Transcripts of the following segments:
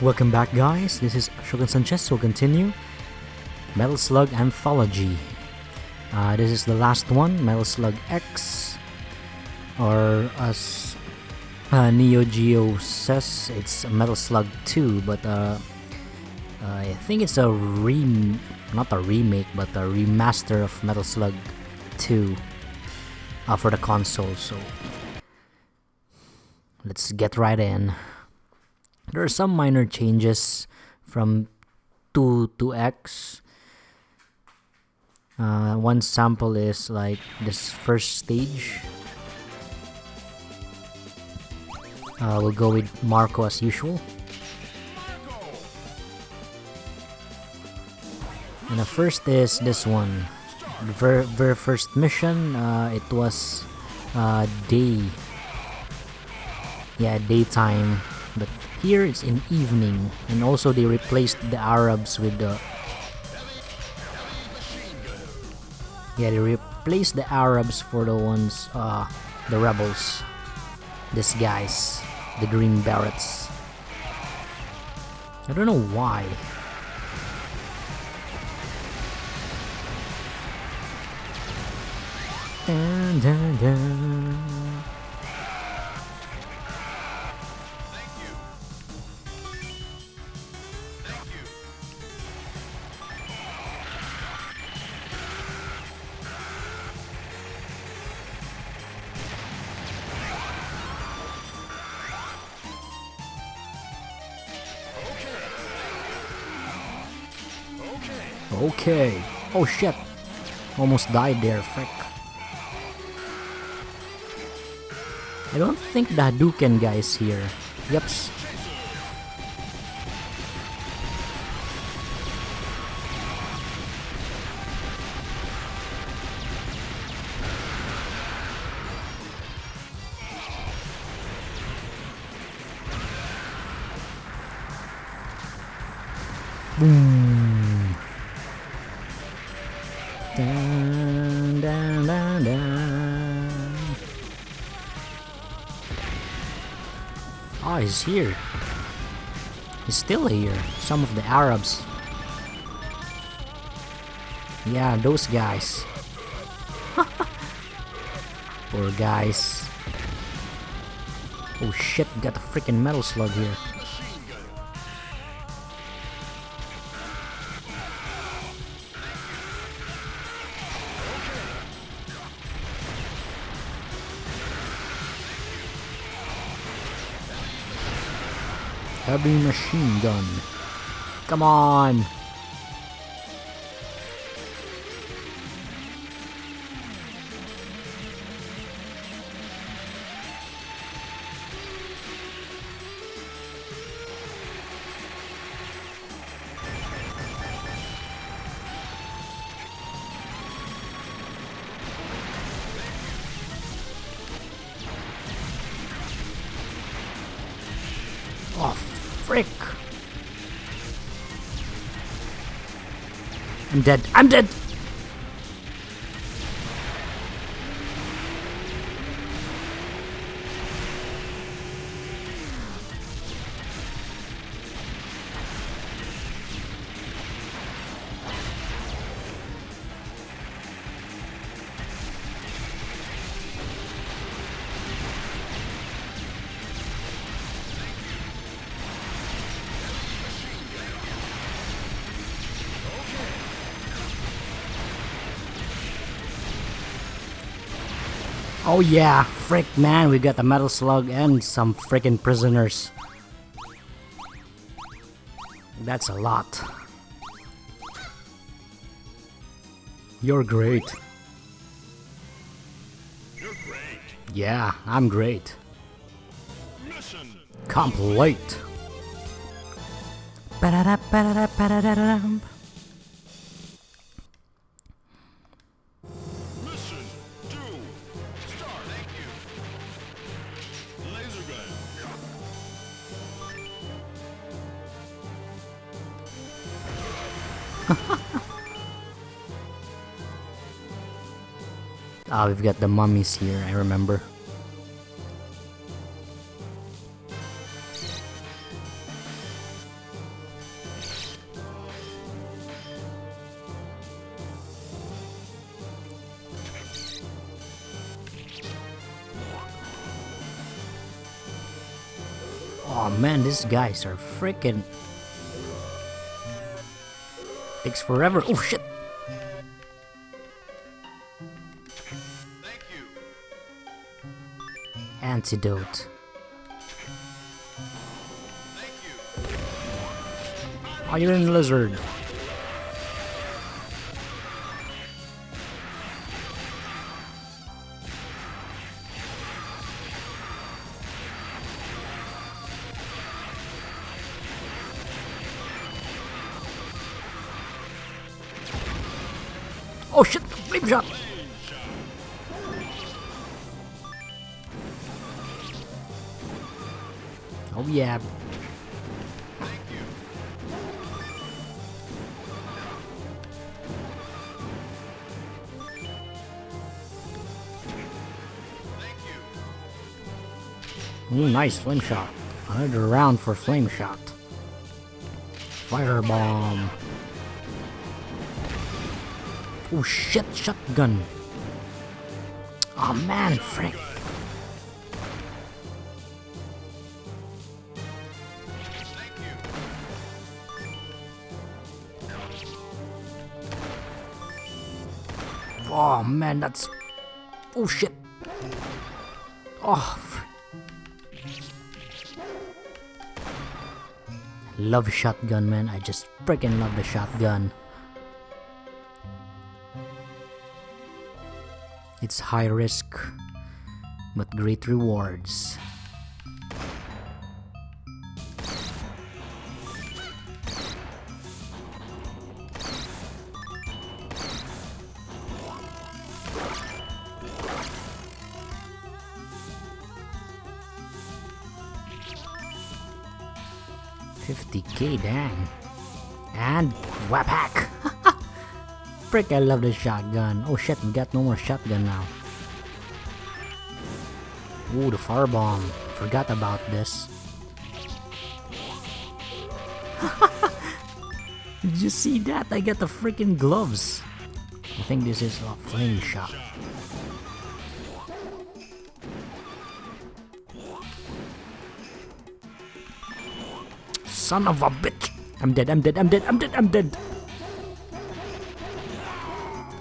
Welcome back guys, this is Shogun Sanchez, we'll continue. Metal Slug Anthology. Uh, this is the last one, Metal Slug X, or as uh, Neo Geo says, it's Metal Slug 2, but uh, I think it's a re not a remake, but a remaster of Metal Slug 2 uh, for the console, so. Let's get right in. There are some minor changes from 2 to X. Uh, one sample is like this first stage. Uh, we'll go with Marco as usual. And the first is this one. The very, very first mission, uh, it was uh, day. Yeah, daytime. But here it's in evening. And also they replaced the Arabs with the... Yeah, they replaced the Arabs for the ones, uh, the rebels. These guys, the Green Berets. I don't know why. Okay. Oh shit. Almost died there, frick. I don't think the Hadouken guy is here. Yups. He's here. He's still here. Some of the Arabs. Yeah, those guys. Poor guys. Oh shit, got a freaking metal slug here. Heavy machine gun. Come on. I'm dead. I'm dead. Oh yeah, frick man, we got the metal slug and some freaking prisoners. That's a lot. You're great. You're great. Yeah, I'm great. Mission. Complete. Ba-da-da, ba-da-da, ba-da-da-dum. Mission we've got the mummies here, I remember. Oh man, these guys are freaking... Takes forever. Oh shit! Antidote. Iron Lizard. Oh shit! Flame shot! Yeah. Ooh, nice flame shot. Another round for flame shot. Fire bomb. Oh shit, shotgun. Oh man, frick. Oh man, that's. Oh shit. Oh. Love shotgun, man. I just freaking love the shotgun. It's high risk, but great rewards. K, dang. And Wapak! Frick, I love the shotgun. Oh shit, we got no more shotgun now. Ooh, the firebomb. Forgot about this. Did you see that? I got the freaking gloves. I think this is a flame shot. Son of a bitch! I'm dead, I'm dead, I'm dead, I'm dead, I'm dead!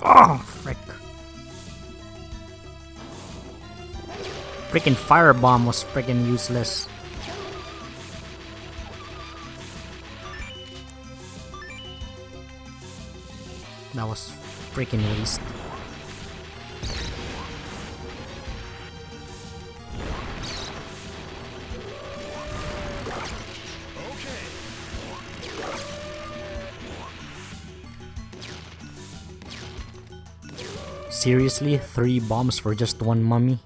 Oh, frick. Freaking firebomb was freaking useless. That was freaking waste. Seriously, three bombs for just one mummy?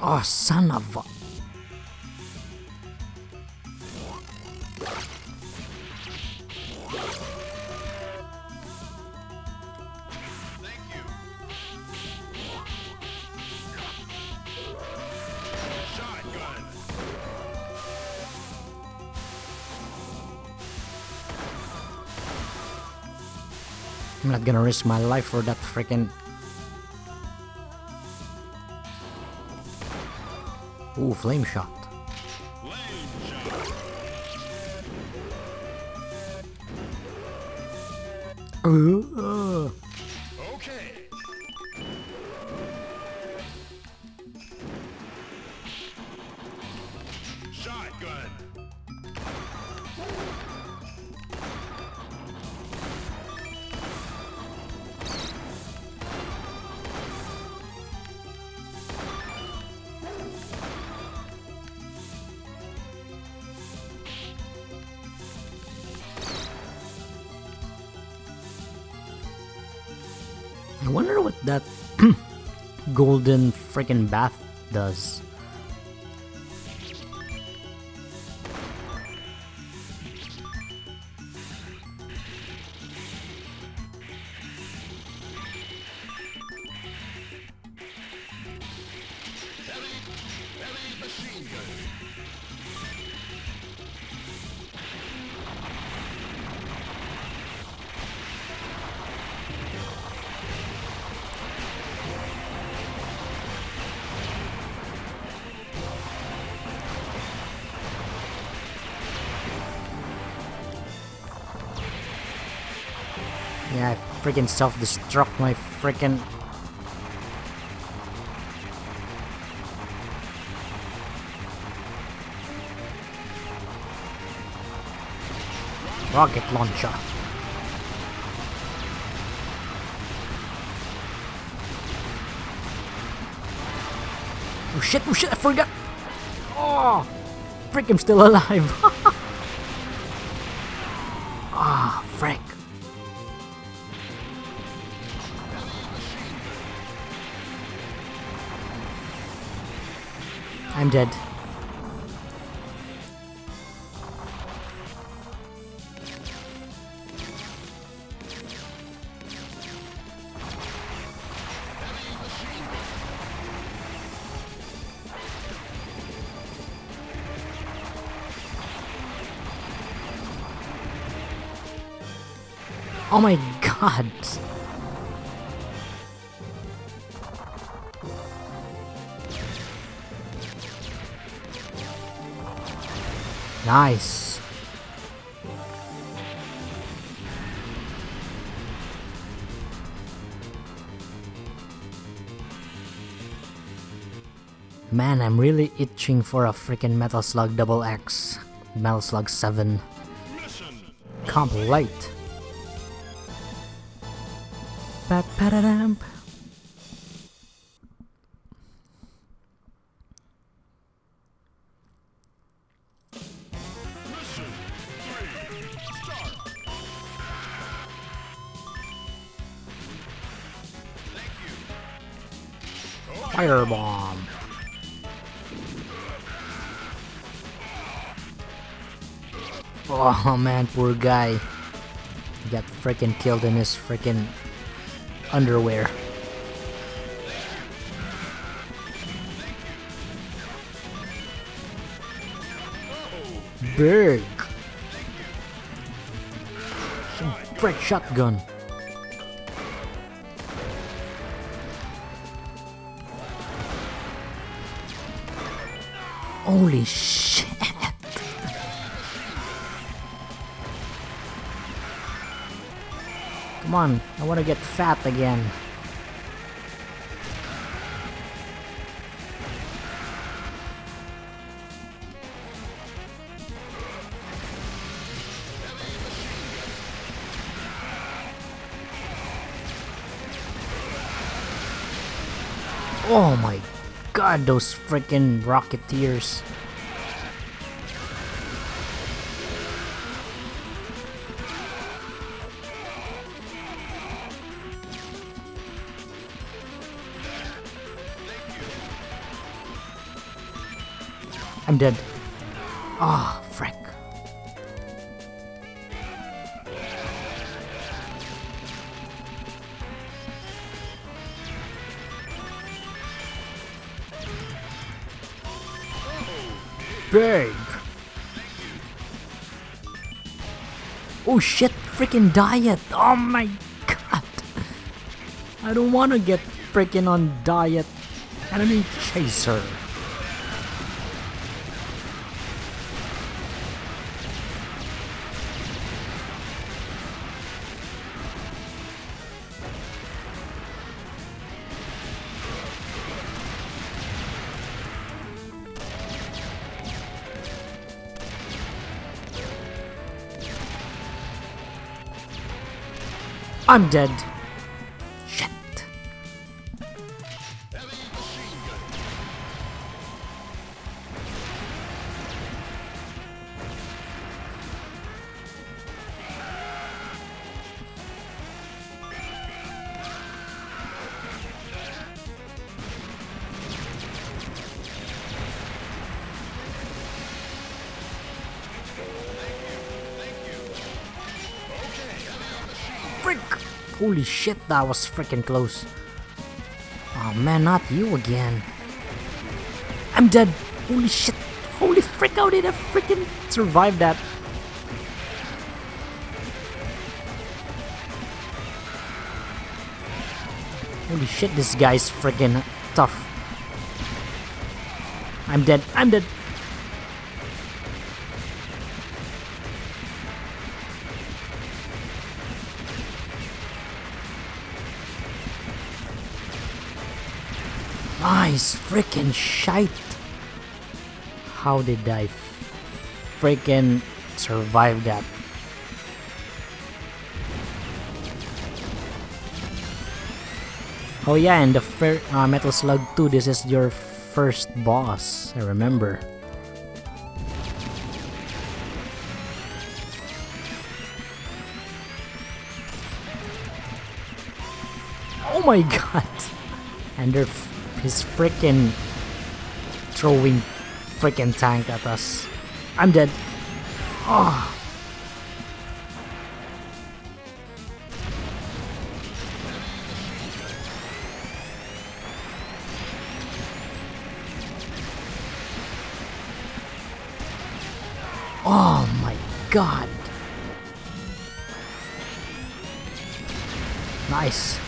Oh, son of a... not gonna risk my life for that freaking. Ooh, flame shot. Freaking bath does. Freaking self-destruct my freaking. Rocket launcher. Oh shit, oh shit, I forgot! Oh! Frick, I'm still alive! Nice. Man, I'm really itching for a freaking Metal Slug Double X. Metal Slug 7. Mission. Complete. Ba Firebomb. Oh man, poor guy. He got freaking killed in his freaking underwear. Big. Some shotgun. Holy shit! Come on, I want to get fat again. Oh my god, those freaking rocketeers. I'm dead. Ah, frick. Big. Oh shit, freaking diet. Oh my god. I don't want to get freaking on diet. Enemy chaser. I'm dead. Holy shit, that was freaking close. Oh man, not you again. I'm dead. Holy shit. Holy frick, how did I freaking survive that? Holy shit, this guy's freaking tough. I'm dead. I'm dead. Nice freaking shite. How did I freaking survive that? Oh yeah, and the uh, Metal Slug 2, this is your first boss, I remember. Oh my god! And they're he's freaking throwing freaking tank at us. I'm dead. Oh. Oh my god. Nice.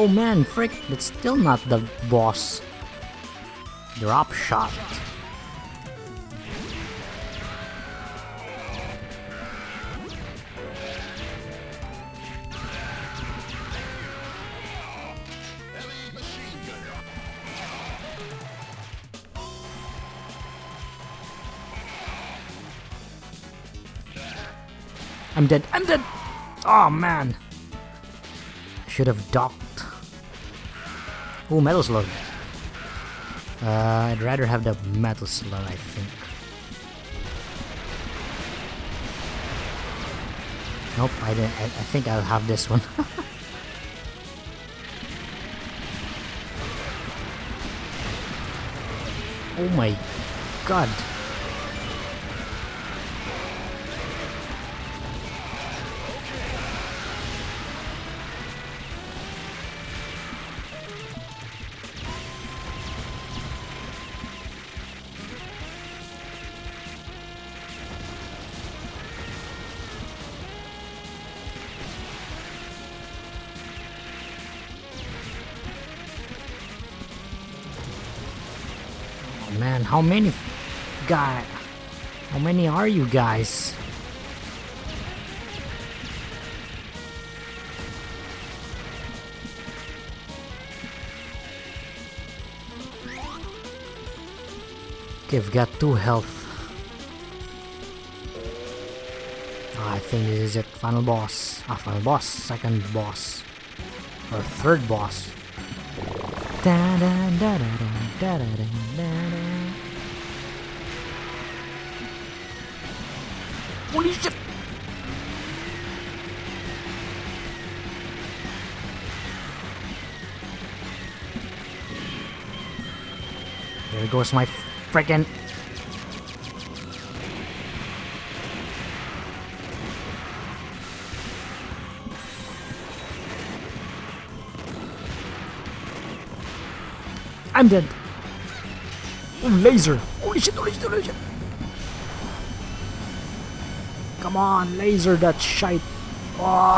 Oh man, frick, that's still not the boss. Drop shot. I'm dead. I'm dead. Oh man. Should have docked. Ooh, metal slug. Uh, I'd rather have the metal slug, I think. Nope, I didn't. I, I think I'll have this one. oh my god. How many guy? How many are you guys? Okay, I've got two health. Ah, I think this is it. Final boss. Ah, final boss. Second boss. Or third boss. Da, da, da, Holy shit! There goes my freaking. I'm dead. Oh, laser. Holy shit, holy shit, holy shit. Come on, laser that shite. Oh,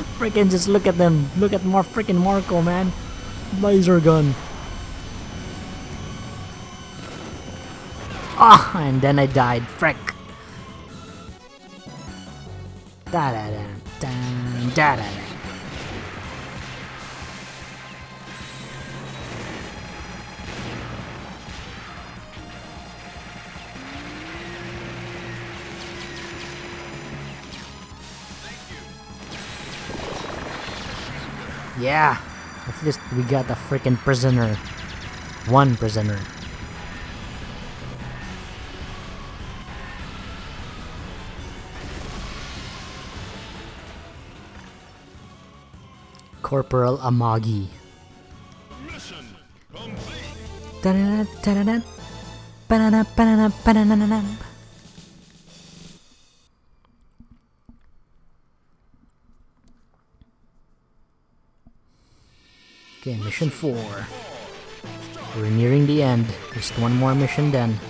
freaking just look at them. Look at more freaking Marco, man. Laser gun. Ah, and then I died. Frick. Da da da da da da Yeah, at least we got a freaking prisoner. One prisoner. Corporal Amagi. Mission complete. Okay, mission 4. We're nearing the end. Just one more mission then.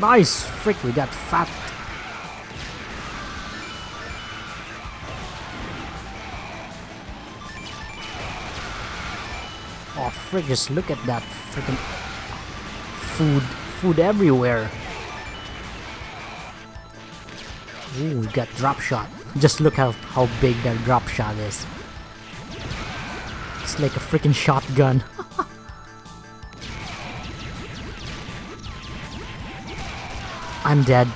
Nice! Frick, we got fat. Oh, frick, just look at that freaking food, food everywhere. Ooh, we got drop shot. Just look how, how big that drop shot is. It's like a freaking shotgun. I'm dead.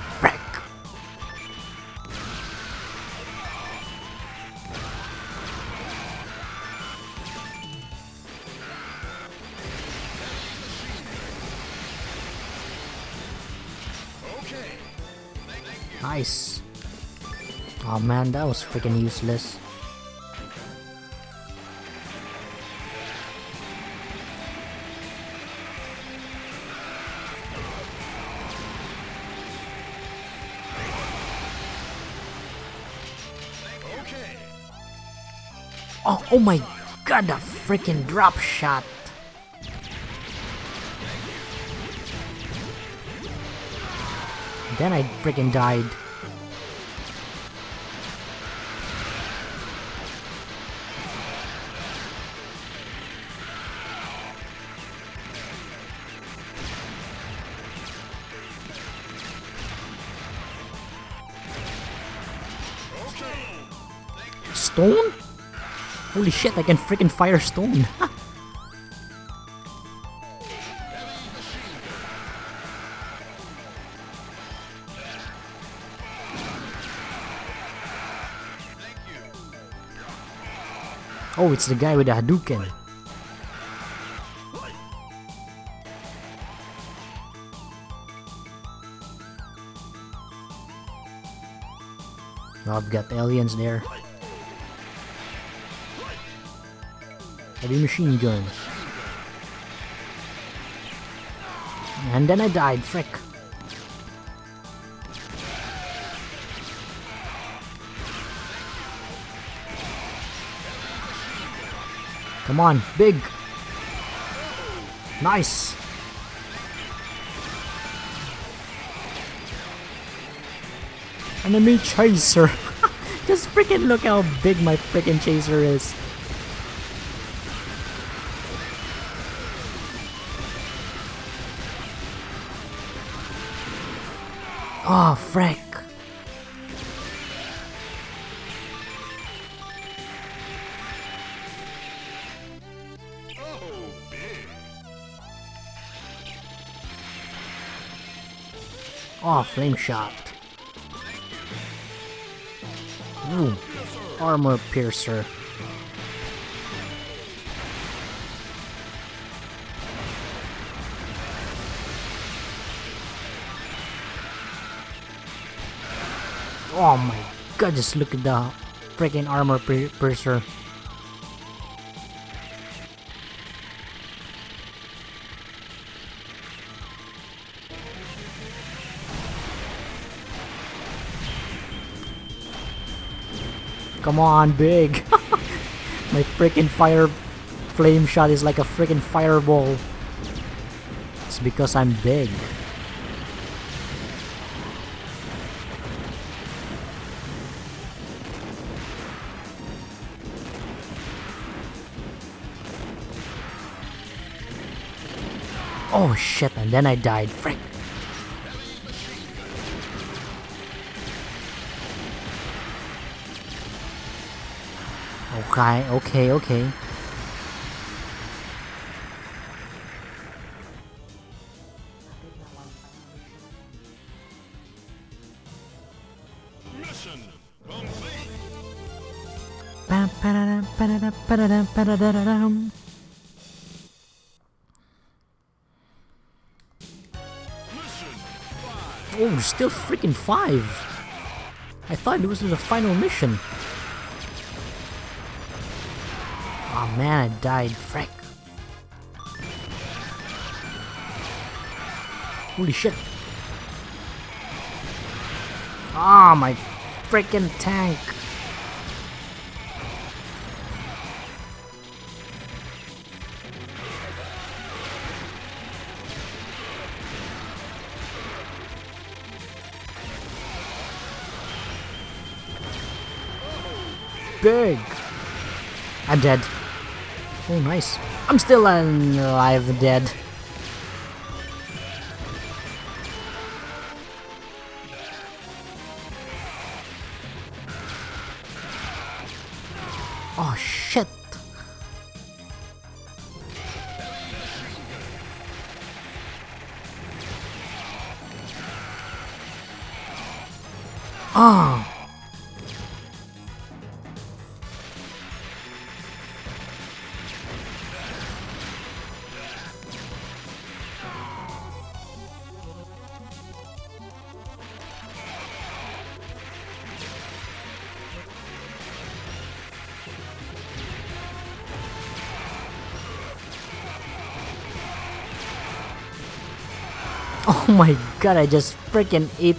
Man, that was freaking useless. Oh, oh my god, the freaking drop shot. Then I freaking died. Stone? Holy shit, I can freaking fire stone. oh, it's the guy with the Hadouken. I've got aliens there. Heavy machine guns. And then I died, frick. Come on, big. Nice. Enemy chaser. Just freaking look how big my freaking chaser is. Oh. Oh. Oh, flame shot. Ooh, armor piercer. Oh my god, just look at the freaking armor pier- piercer. Come on, big. My freaking fire flame shot is like a freaking fireball. It's because I'm big. Oh shit, and then I died. Frick. Okay, okay, okay. Mission complete. Oh, still freaking five. I thought this was the final mission. Oh man, I died. Frick. Holy shit. Ah, my freaking tank. Big. I'm dead. Oh, nice. I'm still alive, dead. My god, I just freaking ate.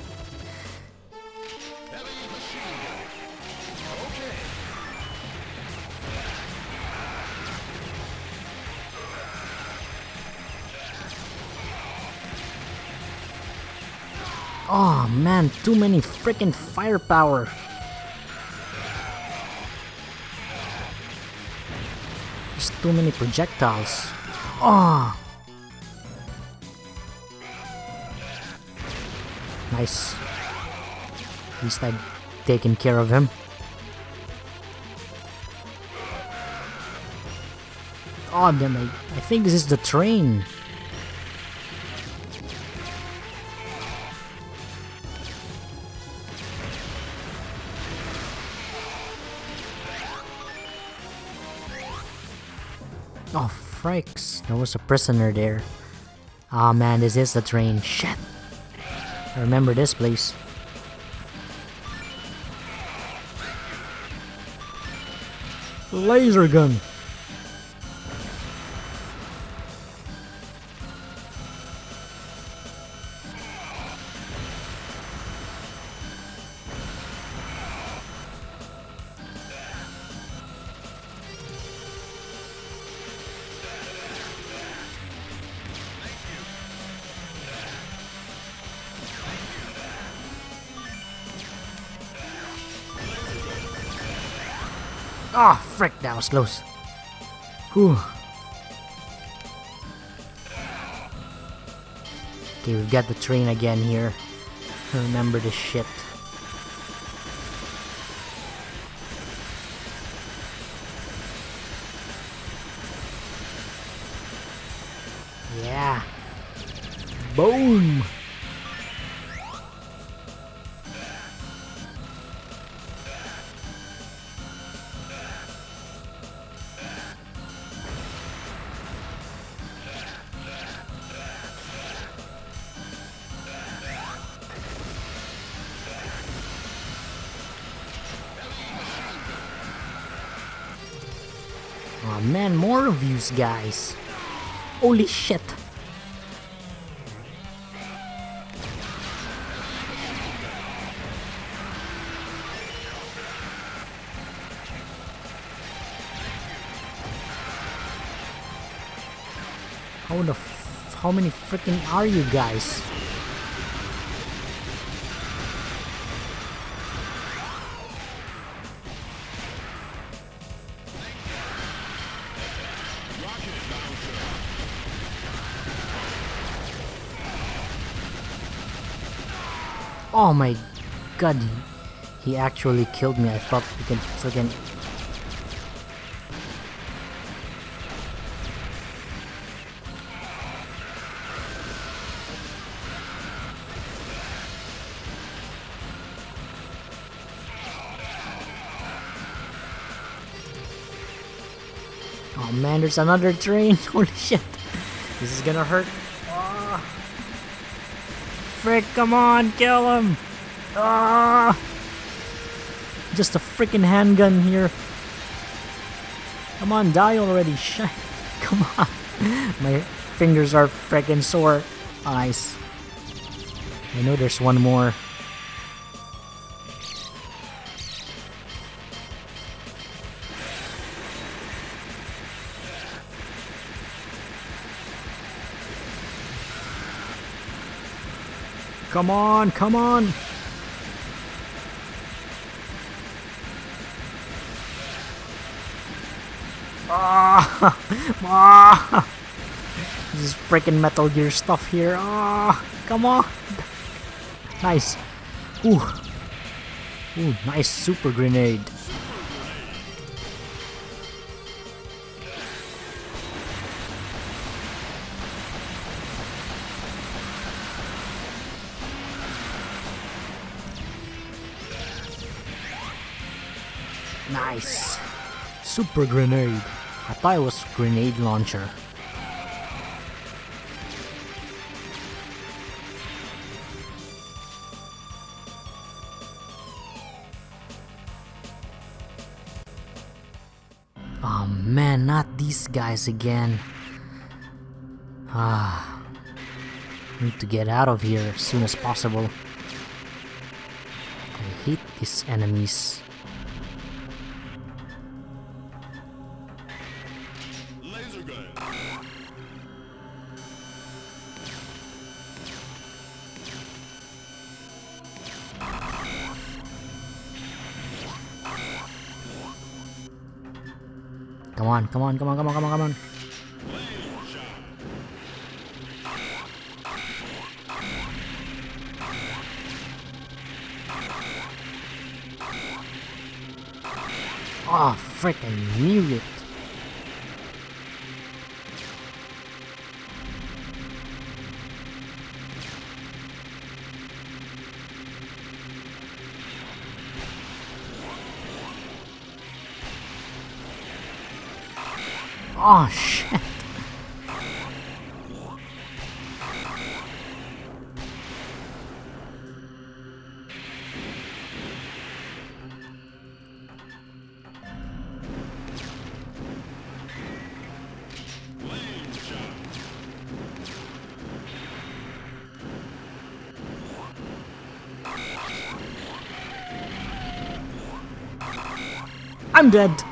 Oh man, too many freaking firepower. There's too many projectiles. Oh! Nice. At least I've taken care of him. Oh damn, I, I think this is the train. Oh, frikes. There was a prisoner there. Ah man, this is the train. Shit. I remember this place. Laser gun. That was close. Whew. Okay, we've got the train again here. Remember this shit. Yeah. Boom! These guys. Holy shit. How the how many freaking are you guys? Oh my god, he, actually killed me. I thought we could freaking. Oh man, there's another train. Holy shit. This is gonna hurt. Frick, come on, kill him! Ah! Just a freaking handgun here. Come on, die already. Shit. Come on. My fingers are freaking sore. Nice. I know there's one more. Come on, come on. Ah! Ah! This is freaking Metal Gear stuff here. Ah! Come on! Nice. Ooh. Ooh, nice super grenade. Super grenade. I thought it was grenade launcher. Oh man, not these guys again. Ah. Need to get out of here as soon as possible. I hate these enemies. On, come on, come on, come on, come on, come on. Ah, oh, freaking knew I'm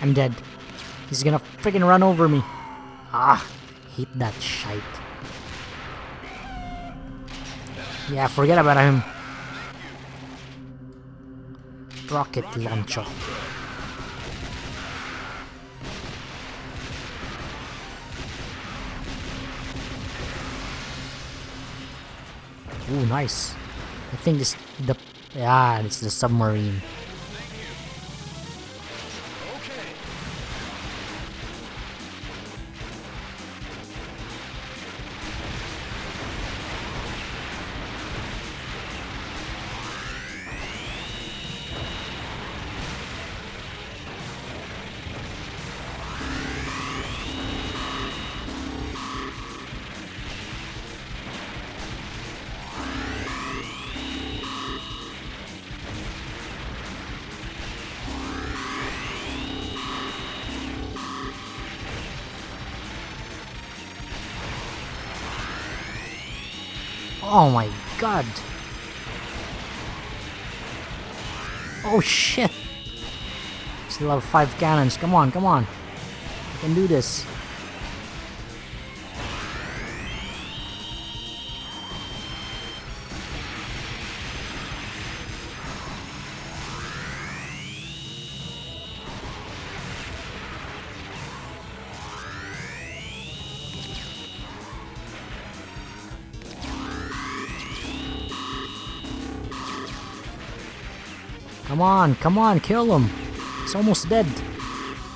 I'm dead. He's gonna freaking run over me. Ah, hate that shite. Yeah, forget about him. Rocket launcher. Ooh, nice. I think this the yeah, it's the submarine. Five cannons. Come on, come on. I can do this. Come on, come on, kill him. He's almost dead.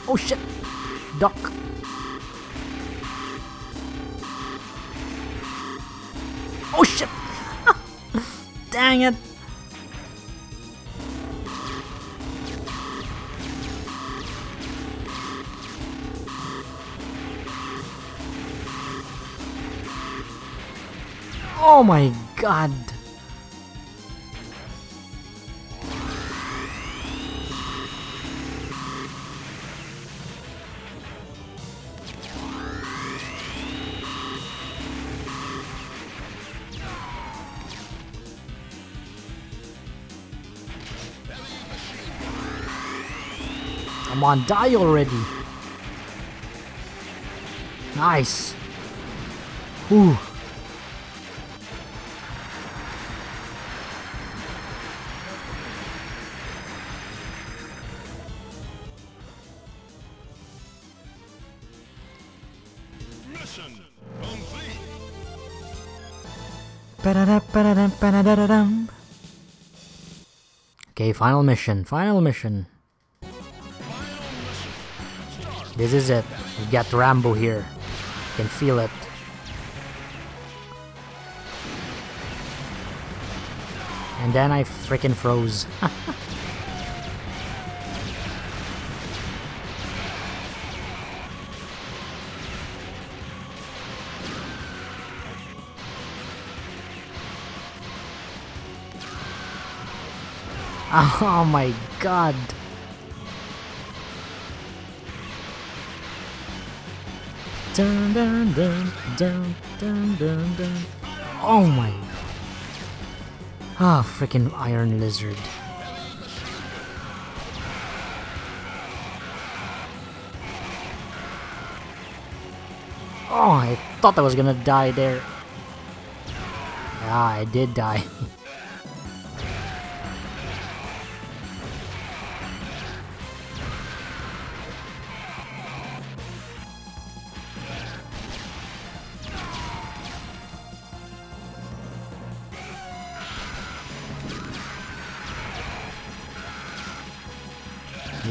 Oh shit. Duck. Oh shit. Dang it. Oh my god. Come on, die already. Nice. Ooh. Mission complete. Okay, final mission. Final mission. This is it. We've got Rambo here. You Can feel it. And then I freaking froze. oh my god. Dun, dun, dun, dun, dun, dun, dun. Oh my. Ah, freaking iron lizard. Oh, I thought I was gonna die there. Yeah, I did die.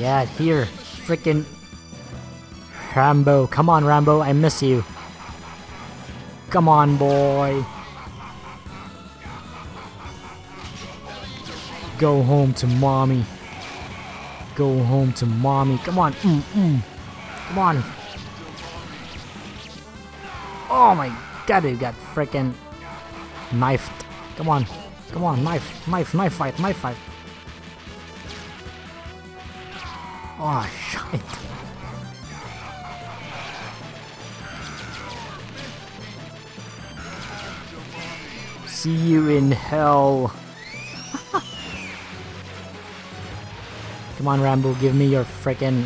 Yeah, here. Frickin' Rambo. Come on, Rambo. I miss you. Come on, boy. Go home to mommy. Go home to mommy. Come on. Mm, mm. Come on. Oh my god, you got frickin' knifed. Come on. Come on, knife, knife, knife fight, knife fight. Oh, shit. See you in hell. Come on, Rambo, give me your frickin'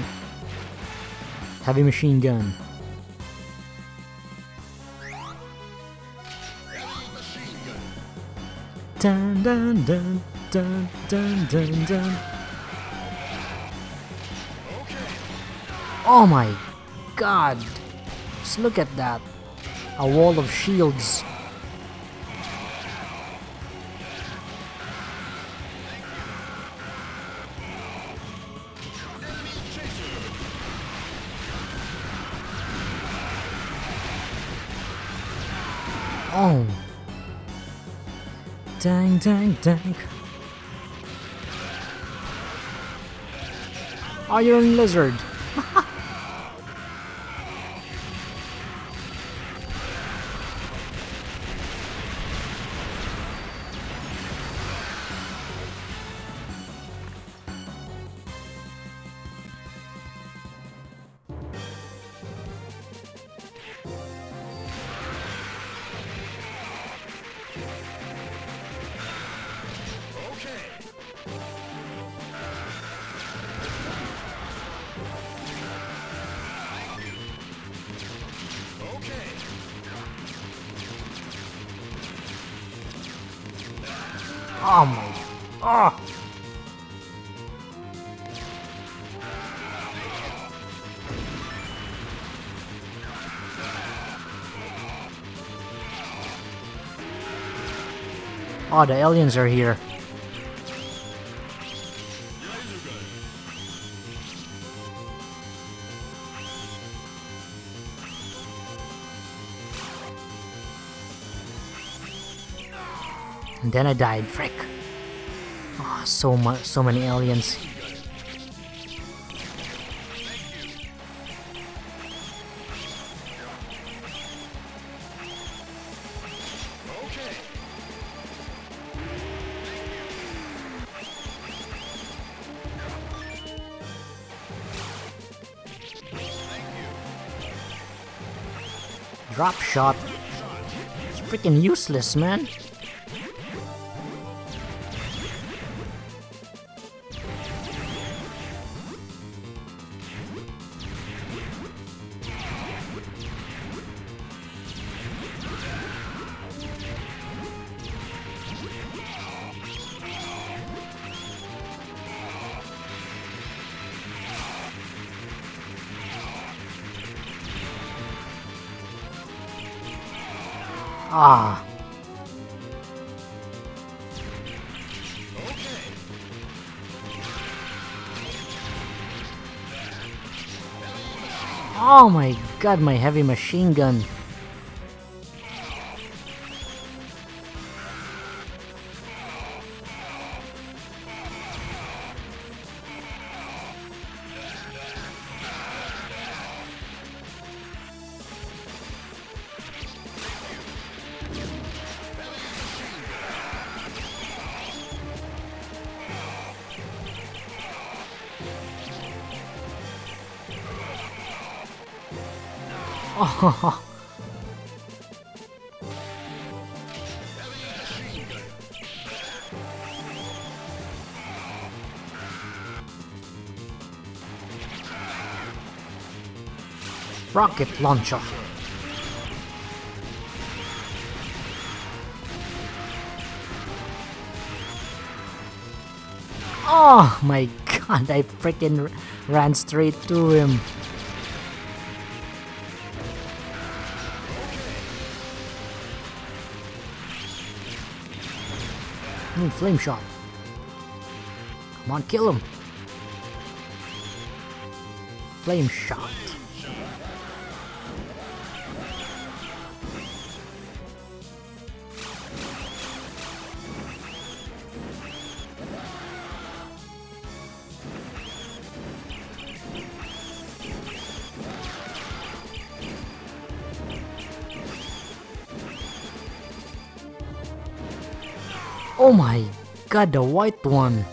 heavy machine gun. Dun dun dun dun dun dun dun. Oh my god! Just look at that. A wall of shields. Oh. Dang, dang, dang. Iron lizard. Oh my. Oh. Oh, the aliens are here. then I died, frick. Oh, so much, so many aliens. Drop shot. It's freaking useless, man. Ah. Oh my god, my heavy machine gun. rocket launcher. Oh my god, I freaking ran straight to him. Ooh, flame shot. Come on, kill him. Flame shot. Oh my god, the white one.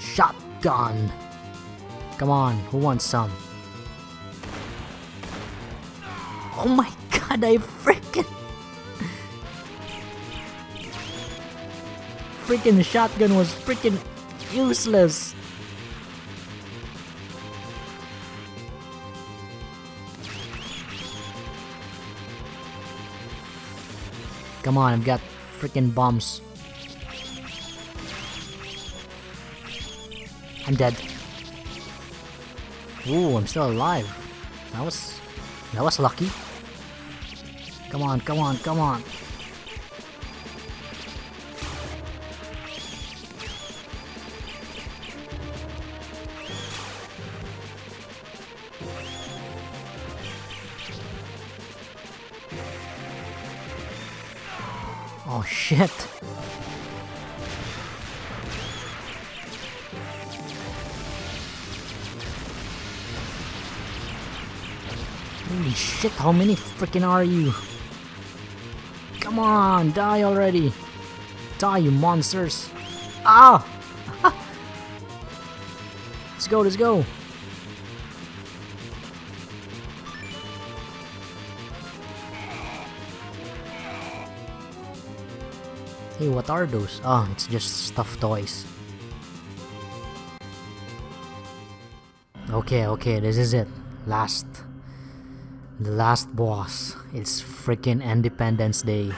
Shotgun. Come on, who wants some? Oh my god, I freaking. Freaking shotgun was freaking useless. Come on, I've got freaking bombs. I'm dead. Ooh, I'm still alive. That was that was lucky. Come on, come on, come on. Oh shit. Holy shit, how many freaking are you? Come on, die already. Die, you monsters. Ah! let's go, let's go. Hey, what are those? Ah, it's just stuffed toys. Okay, okay, this is it. Last. The last boss. It's freaking Independence Day.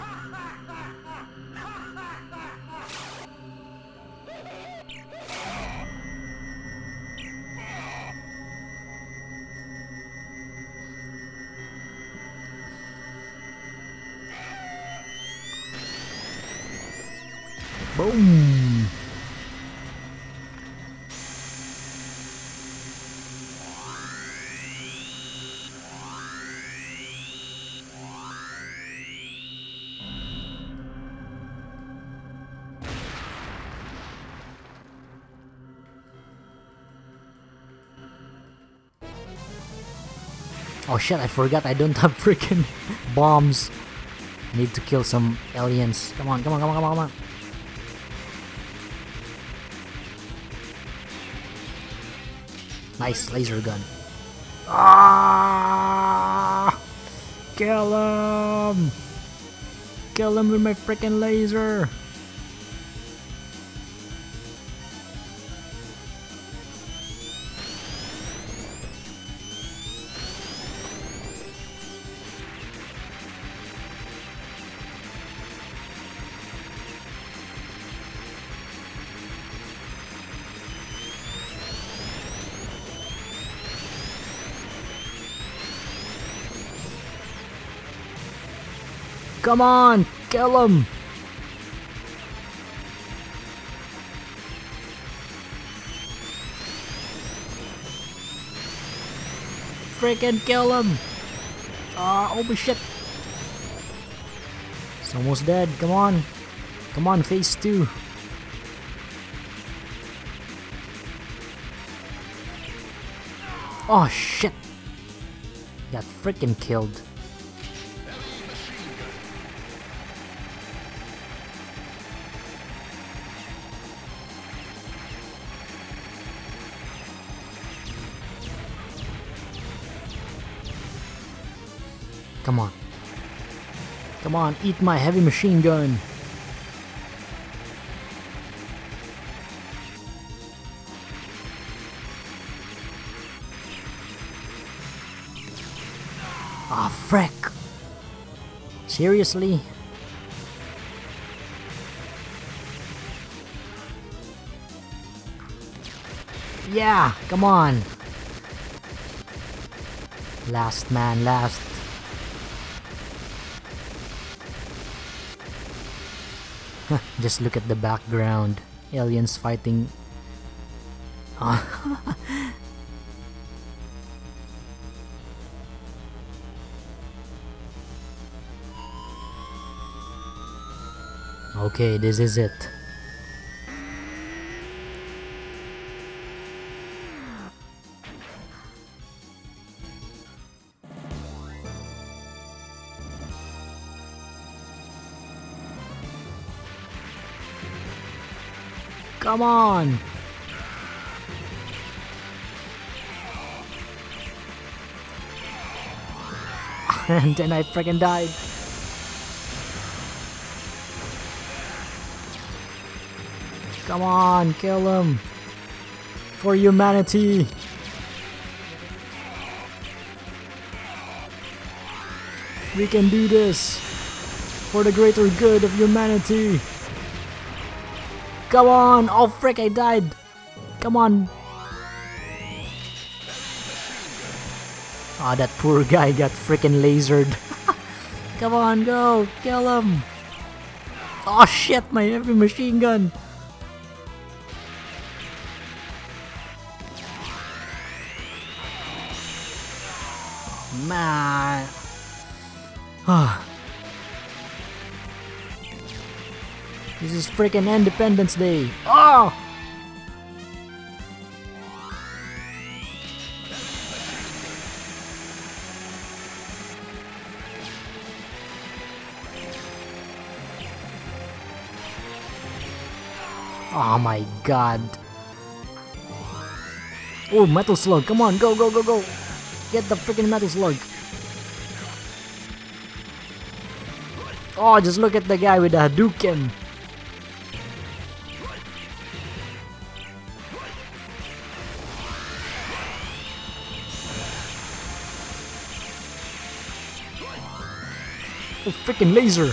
Shit, I forgot I don't have freaking bombs. Need to kill some aliens. Come on, come on, come on, come on, come on. Nice laser gun. Ah! Kill him! Kill him with my freaking laser! Come on, kill him! Freaking kill him! Ah, oh my shit! It's almost dead. Come on, come on, phase two. Oh shit! Got freaking killed. Come on, eat my heavy machine gun. Ah, frick. Seriously? Yeah, come on. Last man, last. Just look at the background. Aliens fighting. okay, this is it. Come on! and then I freaking died. Come on, kill him! For humanity! We can do this! For the greater good of humanity! Come on! Oh frick, I died! Come on! Ah, that poor guy got freaking lasered. Come on, go! Kill him! Oh shit, my heavy machine gun! Freaking Independence Day. Oh! Oh my god. Oh, Metal Slug. Come on, go, go, go, go. Get the freaking Metal Slug. Oh, just look at the guy with the Hadouken. Freaking laser!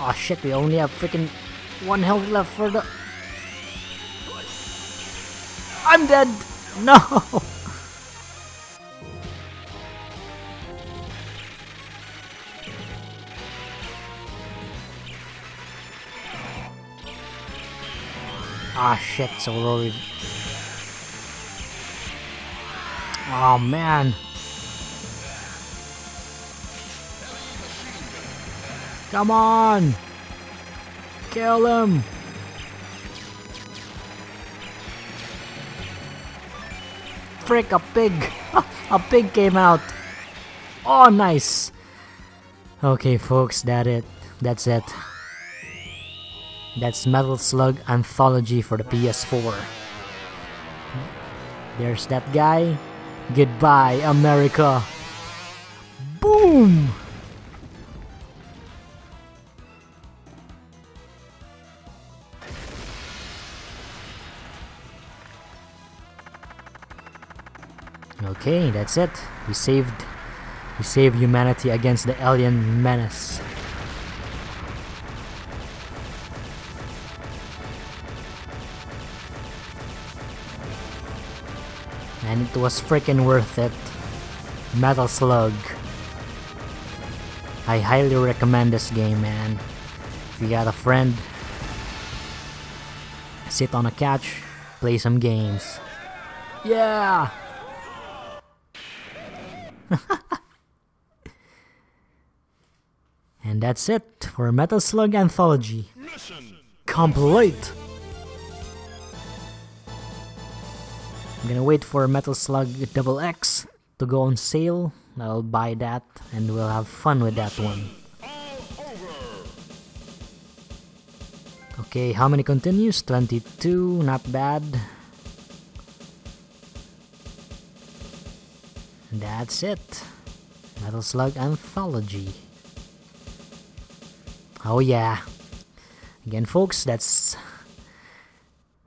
Oh shit, we only have freaking one health left for the... I'm dead! No! Ah shit, so worried. Oh man. Come on! Kill him! frick, a pig! a pig came out! Oh, nice! Okay, folks, that it. That's it. That's Metal Slug Anthology for the PS4. There's that guy. Goodbye, America! Boom! Okay, that's it. We saved we saved humanity against the alien menace. And it was freaking worth it. Metal Slug. I highly recommend this game, man. If you got a friend, sit on a couch, play some games. Yeah! and that's it for Metal Slug Anthology. Complete! I'm gonna wait for Metal Slug Double X to go on sale. I'll buy that and we'll have fun with that one. Okay, how many continues? 22, not bad. That's it. Metal Slug Anthology. Oh yeah. Again folks, that's...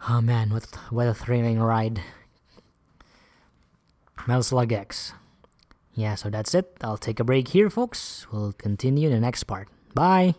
Oh man, what, what a thrilling ride. Slug X. Yeah, so that's it. I'll take a break here folks. We'll continue in the next part. Bye!